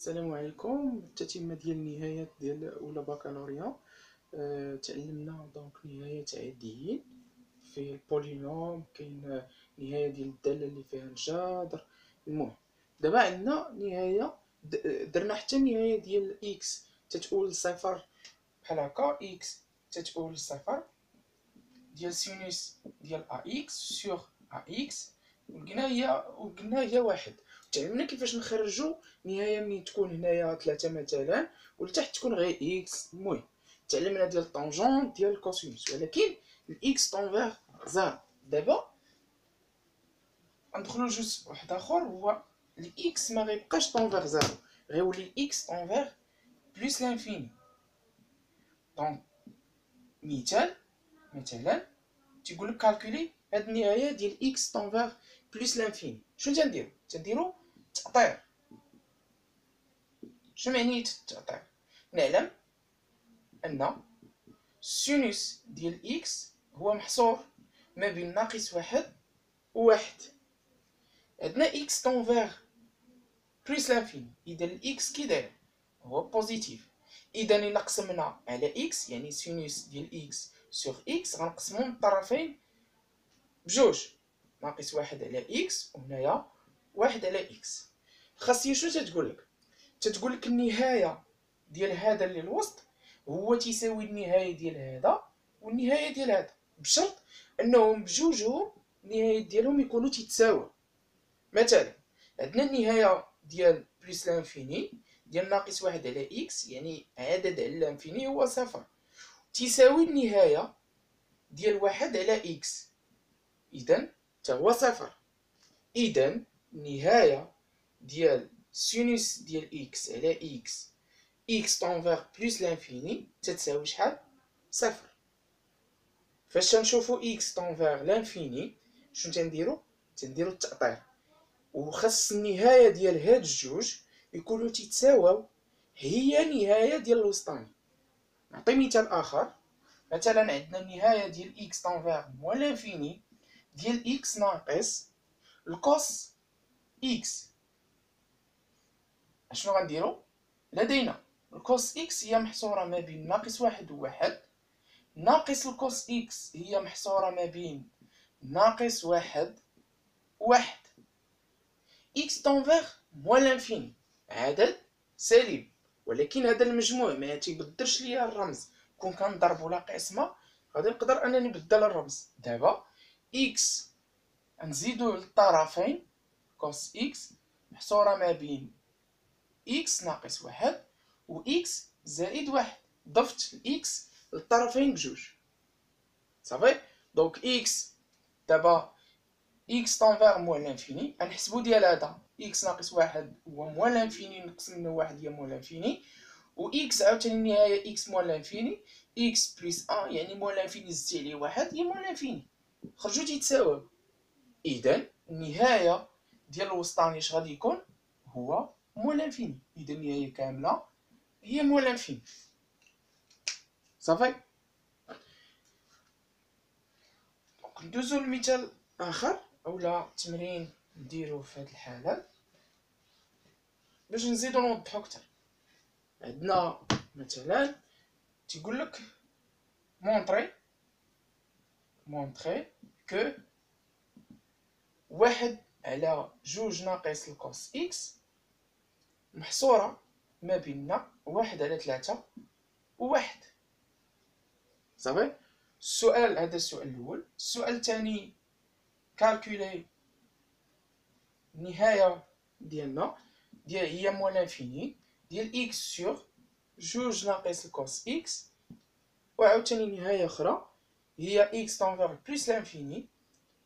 السلام عليكم. التتمه ديال النهايات ديال أولى بكالوريا. أه تعلمنا donc نهاية عاديين. في ال polynôme كاين نهاية ديال الدالة اللي فيها الجذر المهم دابا عندنا نهاية درنا حتى النهايه ديال x تتؤول صفر بحال هكا. x تتؤول صفر ديال sinus ديال a x sur a x. وقلنا هي وقلنا هي واحد. تعلمنا كيفاش نخرجوا نهاية من تكون هنايا ثلاثة مثلا ولتحت تكون غير x المهم تعلمنا ديال ال tangente ديال ال cosinus. ولكن ال x tend vers zéro دابا ندخلو لجزء واحد آخر هو ال x ما غيبقاش tend vers zéro غيولي ال x tend vers plus l'infini donc مثال مثلا تيقول لك calculez هاد النهاية ديال x tend vers plus l'infini شنو تنديرو؟ تنديرو تأطير شنو معنية التأطير نعلم أن sinus ديال x هو محصور ما بين ناقص واحد وواحد. عندنا x tend vers plus l'infini إذا ال x كي داير؟ هو positif إذا إلا قسمنا على x يعني sinus ديال x sur x غنقسمو من الطرفين بجوج. ناقص واحد على إكس وهنايا واحد على إكس خاصية شنو تتقول لك تتقول لك النهاية ديال هذا اللي الوسط هو تيساوي النهاية ديال هذا والنهاية ديال هذا بشرط أنهم بجوجهم النهاية ديالهم يكونوا تيتساوى. مثلا عندنا النهاية ديال plus l'infini ديال ناقص واحد على x يعني عدد على l'infini هو صفر. تيساوي النهاية ديال واحد على x اذا هو صفر. اذا النهاية ديال sinus ديال x على x x tend vers plus l'infini تتساوي شحال؟ صفر. فاش تنشوفو x tend vers l'infini شنو تنديرو؟ تنديرو التأطير وخاص النهاية ديال هاد الجوج يكونو تيتساواو هي نهاية ديال الوسطاني. نعطي مثال آخر. مثلا عندنا النهاية ديال x tend vers moins l'infini ديال x ناقص ال cos x اشنو غنديرو؟ لدينا ال cos x هي محصورة ما بين ناقص واحد وواحد ناقص ال cos x هي محصورة ما بين ناقص واحد وواحد. x tend vers moins l'infini عدد سالب ولكن هذا المجموع ما تيبدلش ليا الرمز. كون كنضربو لا قسمة غادي نقدر أنني نبدل الرمز. دابا x نزيدو للطرفين كوس إكس محصورة ما بين إكس ناقص واحد و x زائد واحد. ضفت ال x للطرفين بجوج. صافي donc x دابا x tend vers moins l'infini غنحسبو ديال هذا. x ناقص واحد هو moins l'infini نقسم منه واحد هي moins l'infini و x عاوتاني النهاية x moins l'infini x plus un يعني moins l'infini زدتي عليه واحد هي moins l'infini خرجو تيتساواو إذا النهاية ديال الوسطاني اش غادي يكون؟ هو moins l'infini اذا النهايه كاملة. هي moins l'infini صافي. ندوزو لمثال آخر أولا تمرين نديرو في هاد الحالة. باش نزيدو نوضحو أكثر عندنا مثلا تيقول لك montrez montrez que واحد على جوج ناقص ال cos x محصورة ما بين واحد على ثلاثة وواحد. صافي؟ السؤال هذا السؤال الأول. السؤال الثاني calculez النهاية ديالنا. ديال هي moins l'infini ديال x sur جوج ناقص ال cos x وعاوتاني نهاية أخرى. هي x tend vers plus l'infini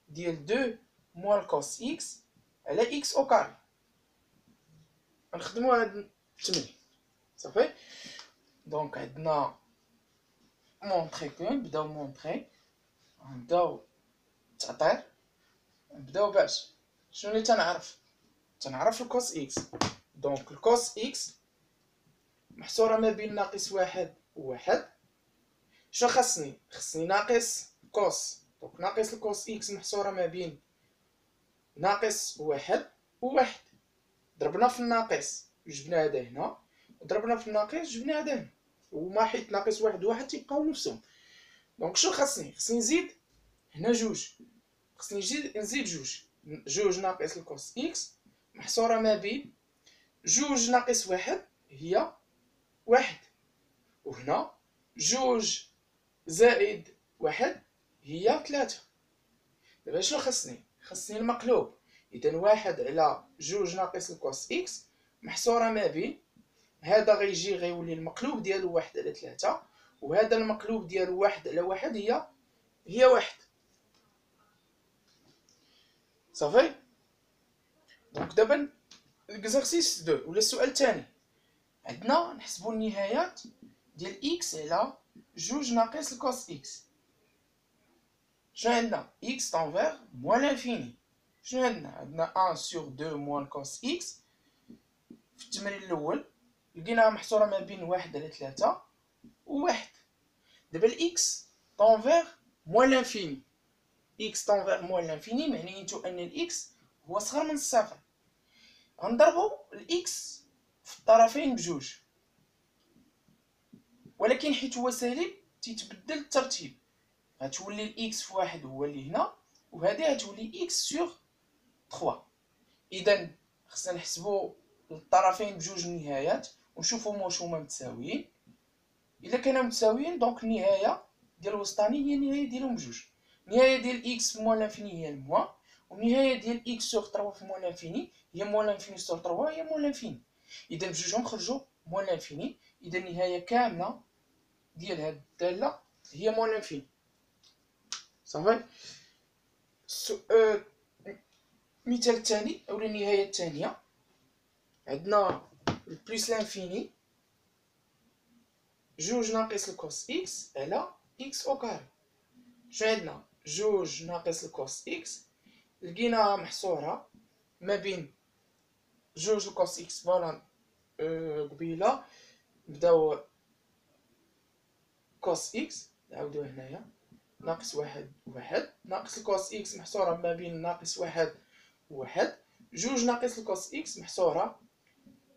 ديال deux moins ال cos x على x au carré غنخدمو هاد التمرين صافي؟ donc عندنا montrez que نبداو montrez نبداو التأطير نبداو باش شنو اللي تنعرف؟ تنعرف ال cos x donc ال cos x محصورة ما بين ناقص واحد وواحد. شنو خاصني؟ خاصني ناقص cos. donc ناقص ال cos x محصورة ما بين ناقص واحد وواحد. ضربنا في الناقص جبنا هذا هنا ضربنا في الناقص جبنا هذا هنا. وما حيت ناقص واحد واحد تيبقاو نفسهم. donc شنو خاصني؟ خصني نزيد هنا جوج. خصني نزيد نزيد جوج. جوج ناقص ال cos x محصورة ما بين جوج ناقص واحد هي واحد. وهنا جوج زائد واحد هي ثلاثة. دابا شنو خصني خصني المقلوب. إذا واحد على جوج ناقص الكوس إكس محصورة ما بين هذا غيجي غيولي المقلوب ديالو واحد على ثلاثة وهذا المقلوب ديالو واحد على واحد هي هي واحد. صافي؟ donc دابا ال exercice deux ولا السؤال الثاني؟ عندنا نحسبوا النهايات ديال x على جوج ناقص ال cos x. شنو عندنا؟ x tend vers moins l'infini شنو عندنا عندنا 1 sur 2 moins cos x في التمرين الأول لقيناها محصورة ما بين واحد على ثلاثة وواحد. دابا ال x tend vers moins l'infini x tend vers moins l'infini معنيتو أن ال x هو صغر من الصفر غنضربو ال x في الطرفين بجوج. ولكن حيت هو سالب تيتبدل الترتيب. غتولي ال x في واحد هو اللي هنا وهذه غتولي x sur 3 اذا خصنا نحسبو الطرفين بجوج النهايات ونشوفهم واش هما متساويين الا كانوا متساويين donc النهايه ديال الوسطاني هي النهايه ديالهم بجوج النهايه ديال x في moins هي ال moins والنهايه ديال x sur 3 في moins l'infini هي moins l'infini sur 3 هي moins l'infini اذا بجوجهم خرجوا moins l'infini اذا النهايه كامله ديال هاد الداله هي moins l'infini صافي المثال الثاني أو النهايه الثانية عندنا ال plus l'infini جوج ناقص ال cos x على x au carré شنو عندنا جوج ناقص ال cos x لقيناها محصورة ما بين جوج ال cos x voilà قبيلة نبداو cos x نعاودو هنايا ناقص واحد واحد ناقص ال cos x محصورة ما بين ناقص واحد واحد. جوج ناقص ال cos x محصورة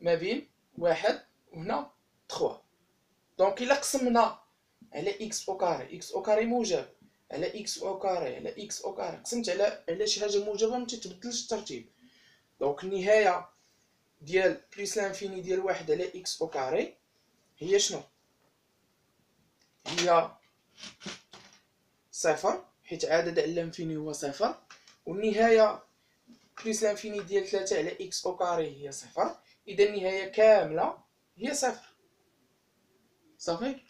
ما بين واحد وهنا trois. donc إلا قسمنا على x au carré x au carré موجب على x au carré على x au carré. قسمت على على شي حاجة موجبة ما تتبدلش الترتيب. donc النهاية ديال plus l'infini ديال واحد على x au carré هي شنو؟ هي صفر حيت عدد على l'infini هو صفر. والنهاية plus l'infini ديال ثلاثة على x au carré هي صفر اذا النهايه كامله هي صفر صافي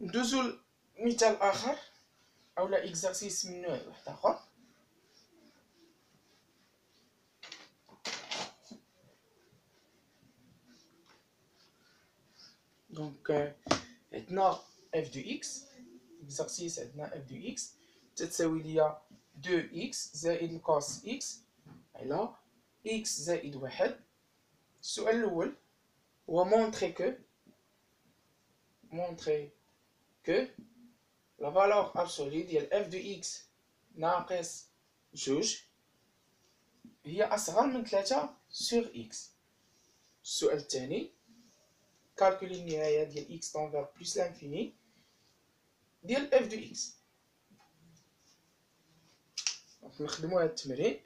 ندوزو لمثال اخر اولا exercice من نوع واحد اخر donc عندنا f de x exercice عندنا f de x تتساوي ليا deux x زائد ال cos x على x زائد واحد السؤال الأول هو مونطري كو montrer que la valeur absolue ديال f de x ناقص جوج هي أصغر من ثلاثة sur x. السؤال الثاني calculer النهاية ديال x tend vers plus l'infini ديال f de x. نخدمو هاد التمرين.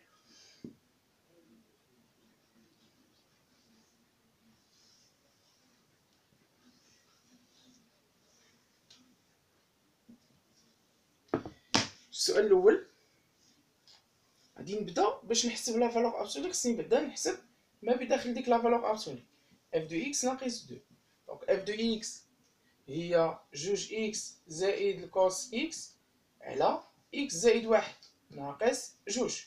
السؤال الأول غادي نبدأ باش نحسب la valeur absolue خصني نبدأ نحسب ما بداخل ديك la valeur absolue f de x ناقص deux donc f de x هي جوج x زائد الكوس إكس على إكس زائد واحد. ناقص جوج.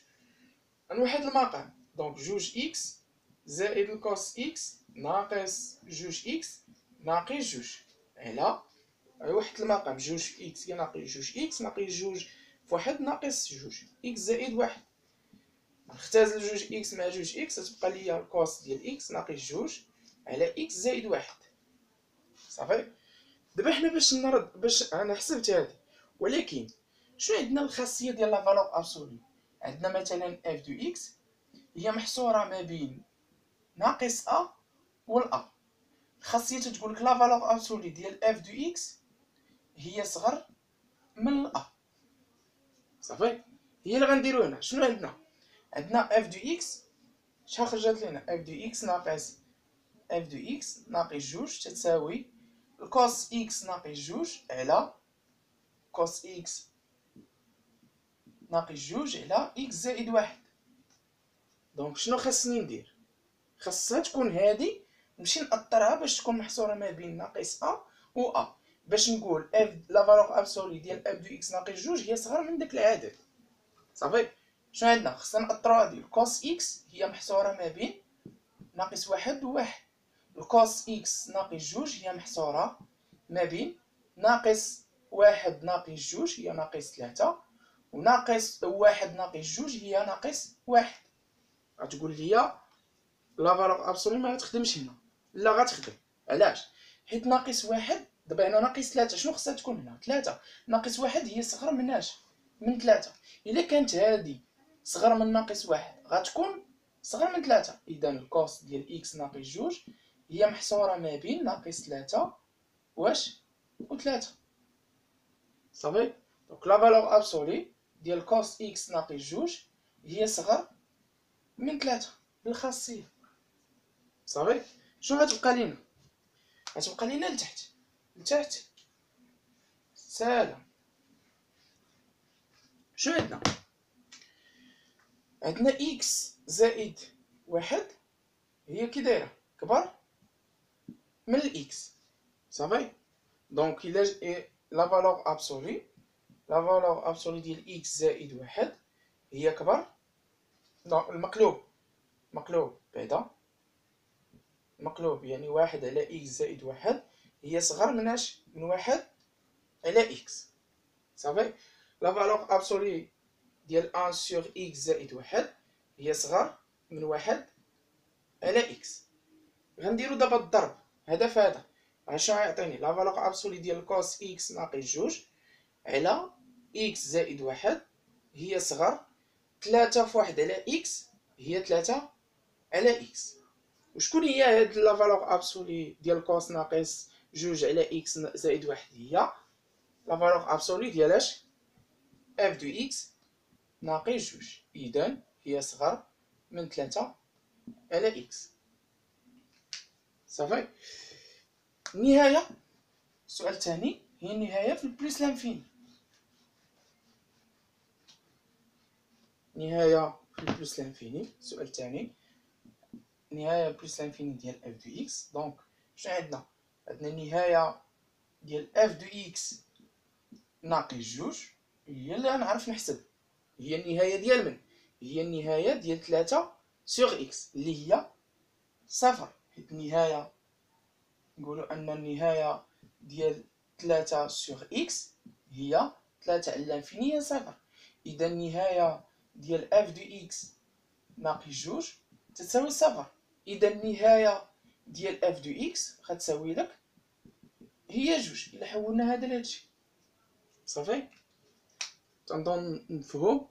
نوحد المقام. donc جوج x زائد ال cos x ناقص جوج x ناقص جوج. على واحد المقام. جوج x ناقص جوج x ناقص جوج فواحد ناقص جوج. x زائد واحد. نختازل جوج إكس مع جوج إكس. تبقى ليا ال cos ديال x ناقص جوج على x زائد واحد. صافي؟ دابا حنا باش نرد باش أنا حسبت هادي. ولكن شنو عندنا الخاصية ديال la valeur absolue عندنا مثلا f de x هي محصورة ما بين ناقص a وال a الخاصية تقول لك la valeur absolue ديال f de x هي صغر من ال a صافي؟ هي اللي غنديرو هنا. شنو عندنا؟ عندنا f de x شحال خرجت لينا؟ f de x ناقص f de x ناقص جوج تتساوي ال cos x ناقص جوج على cos x ناقص جوج على x زائد واحد. donc شنو خاصني ندير؟ خاصها تكون هادي نمشي نأطرها باش تكون محصورة ما بين ناقص a و a. باش نقول f la absolue ديال f de x ناقص جوج هي صغر من داك العدد. صافي؟ شنو عندنا؟ خصنا نأطرو هادي. ال cos x هي محصورة ما بين ناقص واحد و واحد. ال cos x ناقص جوج هي محصورة ما بين ناقص واحد ناقص جوج هي ناقص ثلاثة. وناقص واحد ناقص جوج هي ناقص واحد. غتقول لي la valeur absolue ما غتخدمش هنا. لا غتخدم. علاش؟ حيت ناقص واحد دابا هنا ناقص ثلاثة. شنو خصها تكون هنا؟ ثلاثة. ناقص واحد هي صغر من اش؟ من ثلاثة. إلا كانت هادي صغر من ناقص واحد غتكون صغر من ثلاثة. إذا ال cos ديال x ناقص جوج هي محصورة ما بين ناقص ثلاثة واش؟ و ثلاثة صافي؟ donc la valeur absolue ديال cos x ناقص جوج هي صغر من ثلاثة بالخاصية. صافي؟ شنو غتبقى لينا؟ غتبقى لينا لتحت. لتحت. سالم شنو عندنا؟ عندنا x زائد واحد هي كي دايرة؟ كبر من ال x صافي؟ donc الا la valeur absolue la valeur absolue ديال x زائد واحد هي كبر donc المقلوب. مقلوب بعدا مقلوب يعني واحد على x زائد واحد. هي صغر من أش؟ من واحد على x. صافي؟ la valeur absolue ديال un sur x زائد واحد هي صغر من واحد على x. غنديرو دابا الضرب. هذا. فهذا عشان يعطيني. la valeur absolue ديال cos x ناقص جوج. على x زائد واحد هي صغر. تلاتة في واحد على إكس هي تلاتة على إكس وشكون هي هاد la valeur absolue ديال cos ناقص جوج على x زائد واحد هي؟ la valeur absolue ديال اش؟ f de x ناقص جوج. اذا هي صغر من ثلاثة على x صافي. النهاية السؤال الثاني هي النهاية في ال plus l'infini نهاية ال plus l'infini السؤال الثاني نهاية plus l'infini ديال f de x donc شنو عندنا؟ عندنا النهاية ديال f de x ناقص جوج. هي اللي غنعرف نحسب. هي النهاية ديال من؟ هي النهاية ديال ثلاثة sur x اللي هي صفر. حيت النهاية نقولو أن النهاية ديال ثلاثة sur x هي ثلاثة على هي صفر. إذا النهاية ديال f de x ناقص جوج تساوي صفر إذا النهاية ديال f de x غتساوي لك هي جوج إلا حولنا هذا لهادشي. صافي؟ تنظن مفهوم